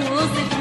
usa